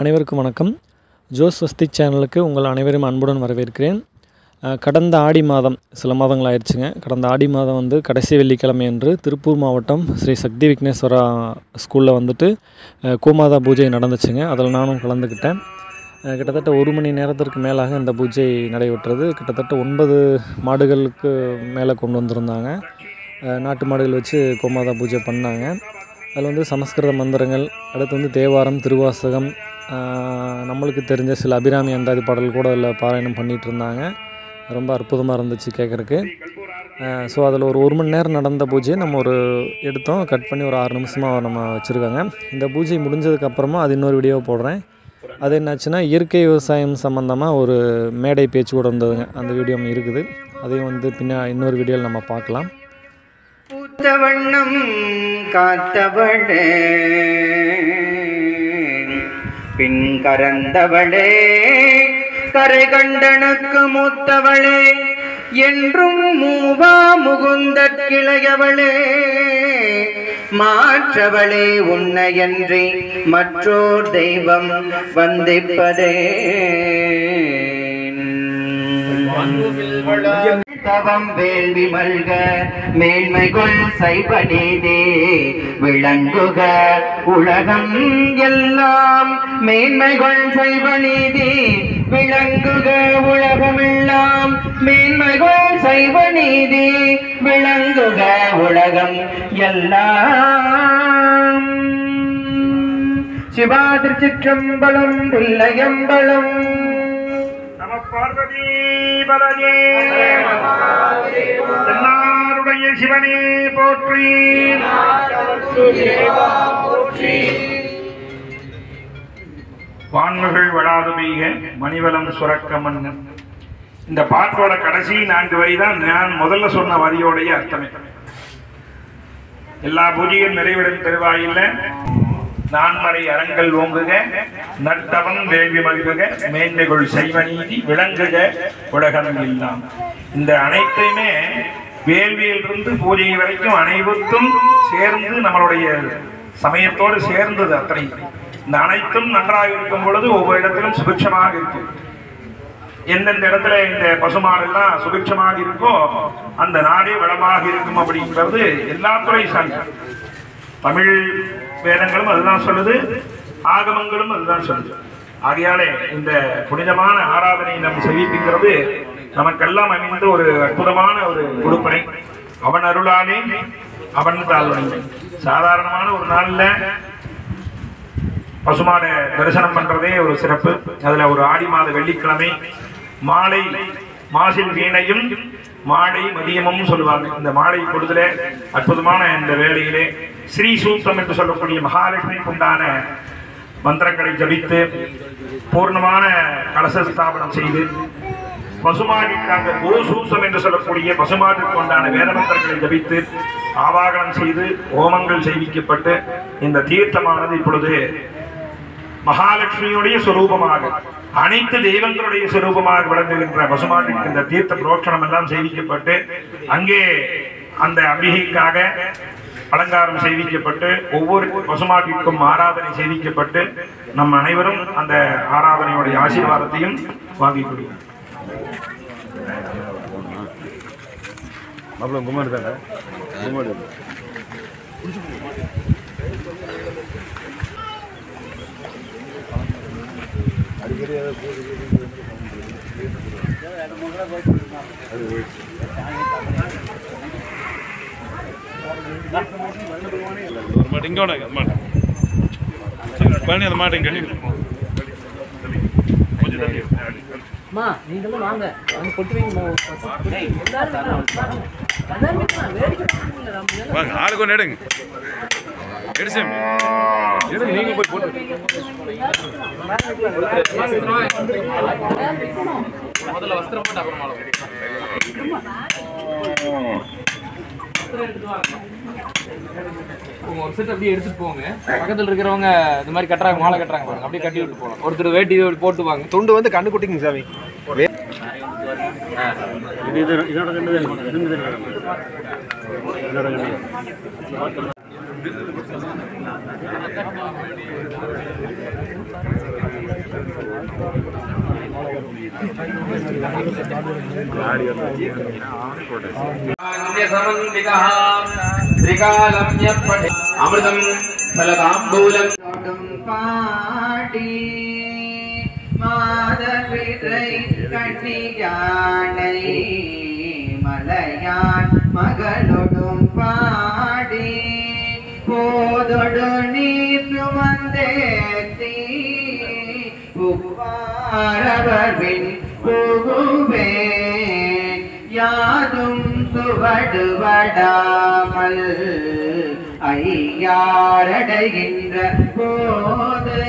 அனைவருக்கும் வணக்கம். ஜோஸ் ஸ்வஸ்தி சேனலுக்கு உங்கள் அனைவரும் அன்புடன் வரவேற்கிறேன். கடந்த ஆடி மாதம் சில மாதங்கள் ஆயிடுச்சுங்க. கடந்த ஆடி மாதம் வந்து கடைசி வெள்ளிக்கிழமை அன்று திருப்பூர் மாவட்டம் ஸ்ரீ சக்தி விக்னேஸ்வரா ஸ்கூலில் வந்துட்டு கோமாதா பூஜை நடந்துச்சுங்க. அதில் நானும் கலந்துக்கிட்டேன். கிட்டத்தட்ட ஒரு மணி நேரத்திற்கு மேலாக இந்த பூஜை நடைபெற்றது. கிட்டத்தட்ட ஒன்பது மாடுகளுக்கு மேலே கொண்டு வந்திருந்தாங்க. நாட்டு மாடுகள் வச்சு கோமாதா பூஜை பண்ணாங்க. அதில் வந்து சமஸ்கிருத மந்திரங்கள் அடுத்து வந்து தேவாரம் திருவாசகம் நம்மளுக்கு தெரிஞ்ச சில அபிராமி அந்தாதி பாடல் கூட அதில் பாராயணம் பண்ணிகிட்டு இருந்தாங்க ரொம்ப அற்புதமாக இருந்துச்சு கேட்குறக்கு. ஸோ அதில் ஒரு ஒரு மணி நேரம் நடந்த பூஜையை நம்ம ஒரு எடுத்தோம். கட் பண்ணி ஒரு ஆறு நிமிஷமாக நம்ம வச்சுருக்காங்க. இந்த பூஜை முடிஞ்சதுக்கப்புறமா அது இன்னொரு வீடியோ போடுறேன். அது என்னாச்சுன்னா இயற்கை விவசாயம் சம்மந்தமாக ஒரு மேடை பேச்சு கூட இருந்ததுங்க. அந்த வீடியோ இருக்குது. அதையும் வந்து பின்ன இன்னொரு வீடியோவில் நம்ம பார்க்கலாம். பூத்த வண்ணம் காத்தவளே பின் கரந்தவளே கரை கண்டனுக்கு மூத்தவளே என்றும் மூவா முகுந்த கிளையவளே மாற்றவளே உன்னையன்றி மற்றோர் தெய்வம் வந்திப்பதே. தவம் வேள்வி மல்க மேன்மைகள் சைவநீதி விளங்குக உலகம் எல்லாம் மேன்மைகள் சைவநீதி விளங்குக உலகமெல்லாம் மேன்மைகள் சைவநீதி விளங்குக உலகம் எல்லாம். சிவா திருச்சிற்றம்பலம் பிள்ளையம்பலம் பார்வதி சிவனே போற்றி. வான்மகள் வளாது பெய்க மணிவலம் சுரக்க இந்த பாட்டோட கடைசி நான்கு வரி தான் நான் முதல்ல சொன்ன வரியோடைய அர்த்தமே. எல்லா பூஜையும் நிறைவிடும் பெருவாயில்ல. நான்மறை அரங்கள் ஓங்குக நட்டவன் வேள்வி மல்குக மேன்மைகள் செய்வநீதி விளங்குக உலகம் எல்லாம். இந்த அனைத்தையுமே வேள்வியிலிருந்து பூஜை வரைக்கும் அனைவருக்கும் சேர்ந்து நம்மளுடைய சமயத்தோடு சேர்ந்தது அத்தனை. இந்த அனைத்தும் நன்றாக இருக்கும் பொழுது ஒவ்வொரு இடத்திலும் சுபிட்சமாக இருக்கும் எந்தெந்த இடத்துல இந்த பசுமாடெல்லாம் சுபிட்சமாக இருக்கோ அந்த நாடே வளமாக இருக்கும் அப்படிங்கிறது எல்லா துறை சார்ந்த. தமிழ் வேதங்களும் அதுதான் சொல்லுது ஆகமங்களும் அதுதான் சொல்லுது. ஆகையாலே இந்த புனிதமான ஆராதனை நம் செய்விப்புங்கிறது நமக்கெல்லாம் அமைந்த ஒரு அற்புதமான ஒரு கொடுப்பனை. அவன் அருளாலே அவன் தாழ்வனை. சாதாரணமான ஒரு நாள்ல பசுமாட தரிசனம் பண்றதே ஒரு சிறப்பு. அதுல ஒரு ஆடி மாத வெள்ளிக்கிழமை மாலை மாசில் வீணையும் மாலை மதியமும் சொல்லுவாங்க. இந்த மாலை பொழுதுல அற்புதமான இந்த வேளையிலே ஸ்ரீ சூத்தம் என்று சொல்லக்கூடிய மகாலட்சுமிக்கு உண்டான மந்திரங்களை ஜபித்து பூர்ணமான கலச ஸ்தாபனம் செய்து பசுமாட்டிற்காக கோசூசம் என்று சொல்லக்கூடிய பசுமாட்டிற்கு உண்டான வேத மந்திரங்களை ஜபித்து ஆவாகனம் செய்து ஹோமங்கள் செய்விக்கப்பட்டு இந்த தீர்த்தமானது இப்பொழுது மகாலட்சுமியுடைய சுரூபமாக அனைத்து தெய்வங்களுடைய சுரூபமாக விளங்குகின்ற பசுமாட்டுக்கு இந்த தீர்த்த புரோட்சணம் எல்லாம் செய்விக்கப்பட்டு அங்கே அந்த அம்பிகைக்காக அலங்காரம் செய்விக்கப்பட்டு ஒவ்வொரு பசுமாட்டிற்கும் ஆராதனை செய்விக்கப்பட்டு நம் அனைவரும் அந்த ஆராதனையுடைய ஆசீர்வாதத்தையும் வாங்கிக் கொள்கிறோம். மாப்பிள்ள குமார் தானே? குமார் ஒரு மாட்டு இங்கே விடாங்க அந்த மாட்டை சரி பண்ணி கொஞ்சம் தள்ளி அம்மா நீங்களும் வாங்க வந்து கொட்டு வைங்க எல்லாரும் வாங்க. எல்லாரும் வாங்க. வேடிக்கை பார்க்கணும்ல நம்ம. வாங்க ஆளுக்கு ஒன்று எடுங்க எடு நீங்கள் போய் போட்டு உங்க ஒரு செட் அப்படியே எடுத்துட்டு போங்க. பக்கத்துல இருக்கிறவங்க இந்த மாதிரி கட்டுறாங்க மாலை கட்டுறாங்க பாருங்க. அப்படியே கட்டி விட்டு போகலாம். ஒருத்தர் வேட்டி இதை போட்டு வாங்க துண்டு வந்து கண்ணு குட்டிங்க சாமி. அமிர்தம் பலதாம்பூலம் பாடி மாதவிதை கண்ணியானை மலையான் மகளொடும் புவாரவர்பின் புகுவேன் யாதும் சுவடுவடாமல் ஐயாரடைகின்ற போது